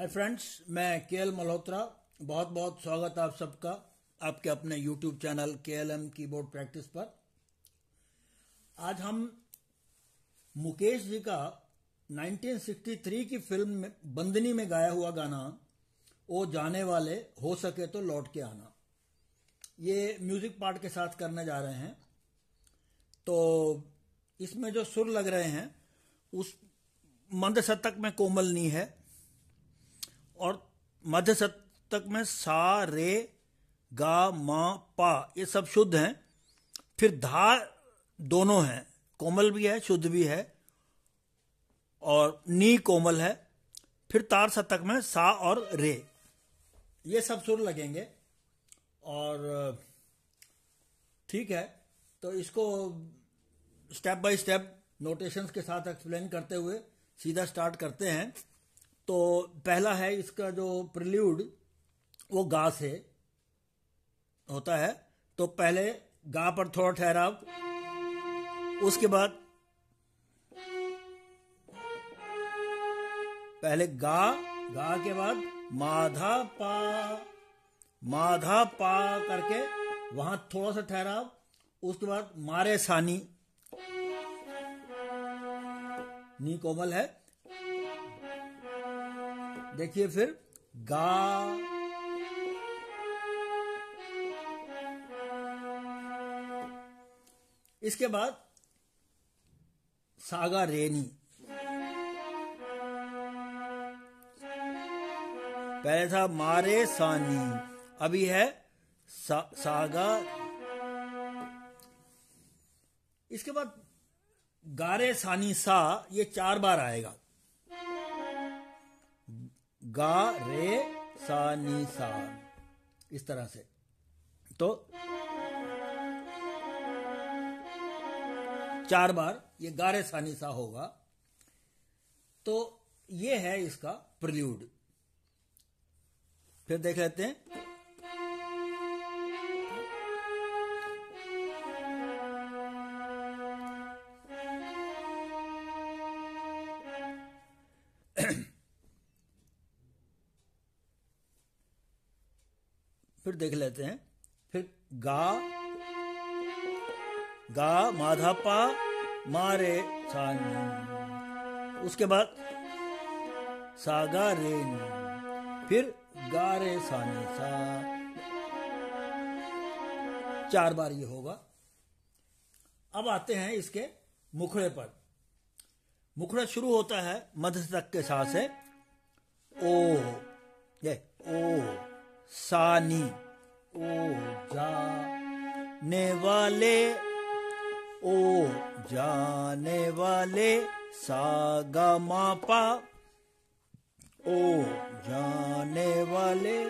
Hi friends मैं के L Malhotra बहुत बहुत स्वागत आप सबका, आपके अपने यूट्यूब चैनल के एल एम कीबोर्ड प्रैक्टिस पर. आज हम मुकेश जी का 1963 की फ़िल्म में, बंदनी में गाया हुआ गाना, ओ जाने वाले, हो सके तो लौट के आना. ये म्यूज़िक पार्ट के साथ करने जा रहे हैं. तो इसमें जो सुर लग रहे हैं, उस मंद शतक में कोमल नी है. और मध्य शतक में सा, रे, गा, मा, पा, ये सब शुद्ध हैं। फिर धा दोनों हैं। कोमल भी है, शुद्ध भी है और नी कोमल है। फिर तार शतक में सा और रे, ये सब सुर लगेंगे और, ठीक है तो इसको स्टेप बाय स्टेप नोटेशंस के साथ एक्सप्लेन करते हुए सीधा स्टार्ट करते हैं। तो पहला है इसका जो प्रिल्यूड, वो गा से होता है। तो पहले गा पर थोड़ा ठहराव, उसके बाद पहले गा गा के बाद माधा पा माधा पा करके वहाँ थोड़ा सा ठहराव, उसके बाद मारे सानी। नी कोमल है। देखिए फिर गा। इसके बाद सागा रेनी। पहले था मारे सानी अभी है सा, सागा। इसके बाद गारे सानी सा ये चार बार आएगा। गा, रे, सा, नी, सा। इस तरह से। तो चार बार ये गारे सानी सा होगा। तो ये है इसका प्रल्यूड। फिर देख लेते हैं। फिर देख लेते हैं। फिर गा गा, माधापा, मारे, सानी। उसके बाद सागा रे फिर गा रे सानी, सा। चार बार ये होगा। अब आते हैं इसके मुखड़े पर। मुखड़ा शुरू होता है मध्य तक के साथ से, ओ, ये, ओ। सानी। ओ जाने वाले, ओ जाने वाले सागा मापा। ओ जाने वाले,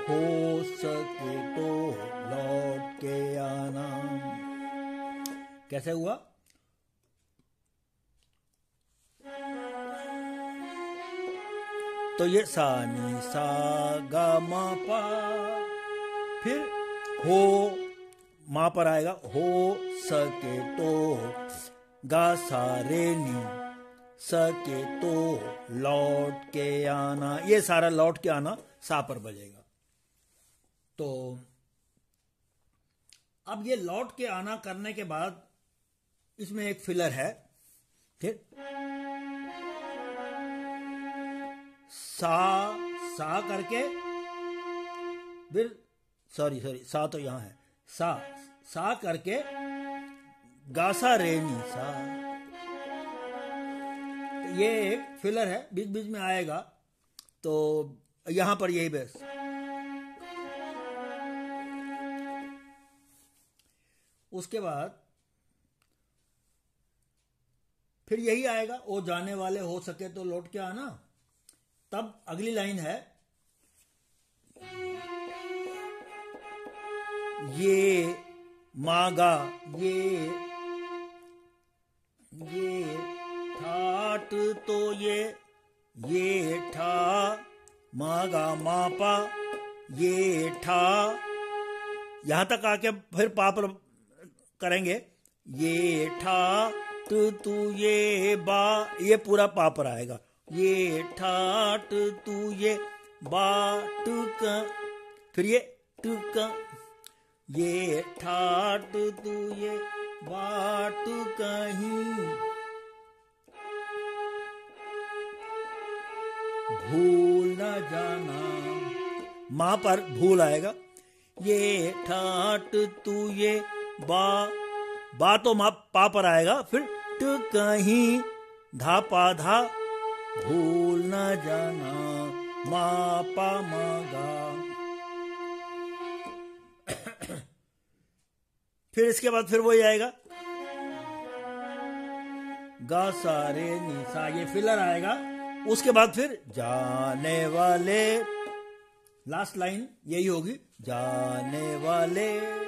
हो सके तो लौट के आना। कैसे हुआ? तो ये सा नी सा गा मा पा। फिर हो, मा पर आएगा, हो सके तो गा सा रे नी सके तो लौट के आना। ये सारा लौट के आना सा पर बजेगा। तो अब ये लौट के आना करने के बाद इसमें एक फिलर है, फिर सा सा करके, फिर सॉरी सॉरी सा तो यहाँ है। सा सा करके, गासा रेनी, सा। ये एक फिलर है, बीच बीच में आएगा तो यहाँ पर यही बेस उसके बाद, फिर यही आएगा, वो जाने वाले हो सके तो लौट के आना। तब अगली लाइन है। ये मागा, ये ये ठाट तो ये ये ठा मागा मापा, ये ठा। यहाँ तक आके फिर पाप करेंगे। ये ठा तू तू ये बा, ये पूरा पापर आएगा। ये ठाट तू ये बाट का, फिर ये टू का। ये ठाट तू ये बाट कहीं। भूल न जाना। माँ पर भूल आएगा। ये ठाट तू ये बा बा तो माँ पा पर आएगा, फिर ट कहीं। धा पा धा भूल न जाना मा पा मा फिर इसके बाद फिर वही आएगा। गा सा रे नी सा, ये फिलर आएगा। उसके बाद फिर जाने वाले। लास्ट लाइन यही होगी, जाने वाले।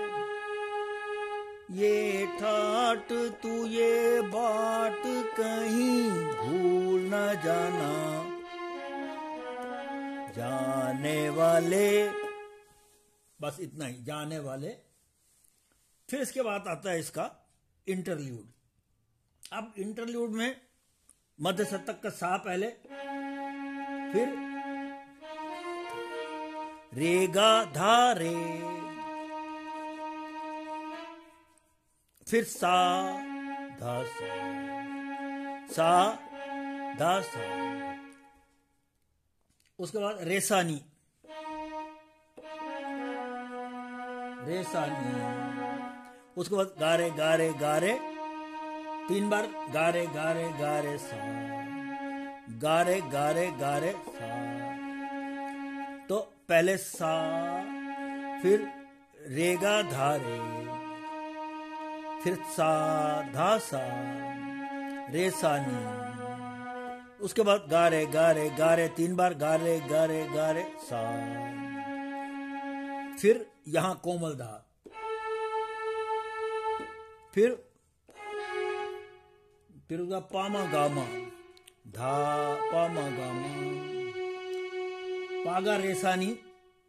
ये ठाट, तू ये बाट, कहीं भूल न जाना। जाने वाले, बस इतना ही, जाने वाले। फिर इसके बाद आता है इसका इंटरल्यूड अब इंटरल्यूड में मध्य शतक का सा पहले, फिर रेगा धा रे फिर सा धा सा। सा धा सा। उसके बाद रेसानी। रेसानी। उसके बाद गारे गारे गारे। तीन बार गारे गारे गारे, सा। गारे गारे गारे, सा। तो पहले सा, फिर रेगा, धारे। फिर सा धा सा रेसानी। उसके बाद गारे गारे गारे, तीन बार गा रे गारे गारे गारे, सा। फिर यहाँ कोमल धा फिर फिर उसका पामा गामा। धा, पामा गामा। पागा रेसानी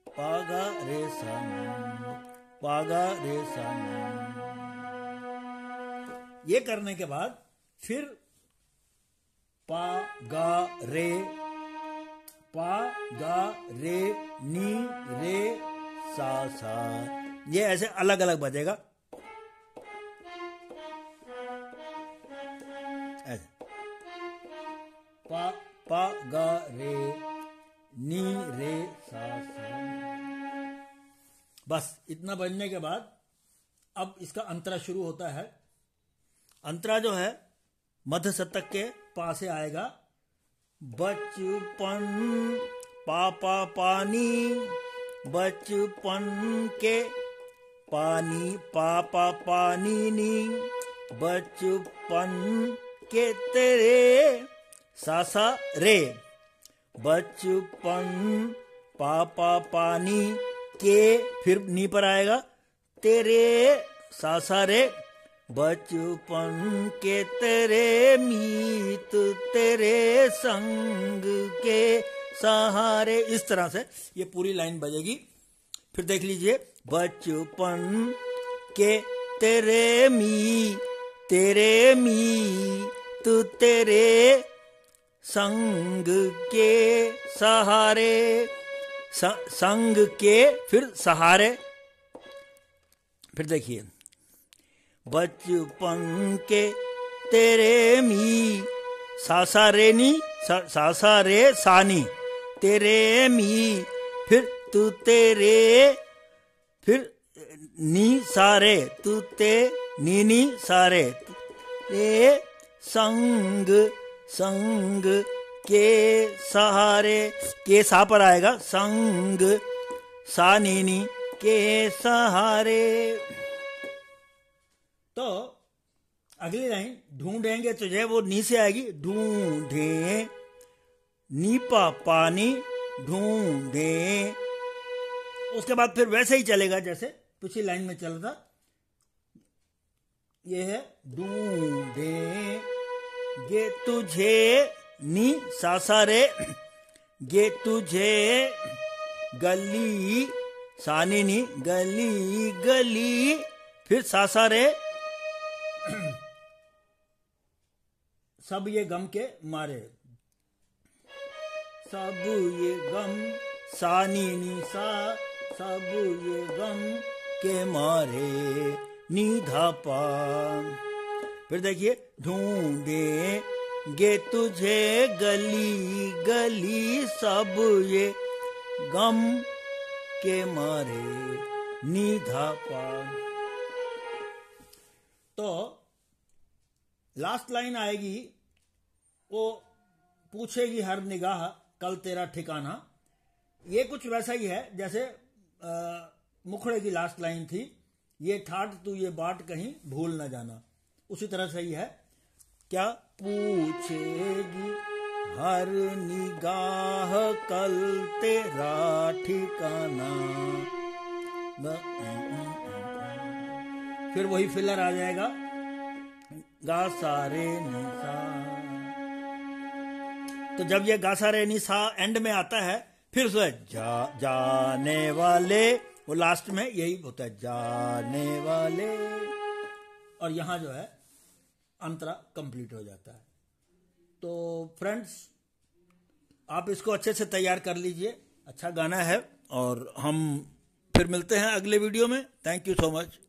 पागा रेसानी पागा रेसानी। ये करने के बाद फिर पा, गा, रे, पा, गा, रे, नी, रे, सा सा। ये ऐसे अलग अलग बजेगा। ऐसे। पा पा, गा, रे, नी, रे, सा सा। बस, इतना बजने के बाद अब इसका अंतरा शुरू होता है। अंतरा जो है मध्य शतक के पास आएगा। बचपन, पापा पानी, बचपन के पानी, पापा पानी नी, बचपन के तेरे सासा रे। बचपन, पापा पानी के फिर नी पर आएगा, तेरे सासा रे। बचपन के तेरे मीत, तेरे संग के सहारे। इस तरह से ये पूरी लाइन बजेगी। फिर देख लीजिए, बचपन के तेरे मी तेरे मी तू तेरे संग के सहारे संग के, फिर सहारे। फिर देखिए बचपन के तेरे मी सासा रे नी सा, सासा रे सानी। तेरे मी फिर तू तेरे फिर नी सारे। तू ते नी नी सारे। रे संग संग के सहारे। के सा पर आएगा संग सा नी नी के सहारे। तो अगली लाइन, ढूंढेंगे तुझे वो नी से आएगी, ढूंढे नीपा पानी ढूंढे। उसके बाद फिर वैसे ही चलेगा, जैसे पिछली लाइन में चल रहा ये है, ढूंढे, गे तुझे, नी सासारे गे तुझे, गली सानी नी गली गली, फिर सासारे सब ये गम के मारे। सब ये गम सा नी नी सा, सब ये गम के मारे नीधा पा। फिर देखिए ढूंढे गे तुझे गली गली सब ये गम के मारे नीधा पा। तो लास्ट लाइन आएगी वो पूछेगी हर निगाह कल तेरा ठिकाना। ये कुछ वैसा ही है जैसे आ, मुखड़े की लास्ट लाइन थी ये ठाट तू ये बाट कहीं भूल ना जाना। उसी तरह से ही है। क्या पूछेगी हर निगाह कल तेरा ठिकाना? फिर वही फिलर आ जाएगा। गा सारे निशा तो जब ये गा सारे निशा एंड में आता है, फिर उसमें जा, जाने वाले, वो लास्ट में यही होता है, जाने वाले। और यहाँ जो है, अंतरा कंप्लीट हो जाता है। तो फ्रेंड्स आप इसको अच्छे से तैयार कर लीजिए। अच्छा गाना है, और हम फिर मिलते हैं अगले वीडियो में। Thank you so much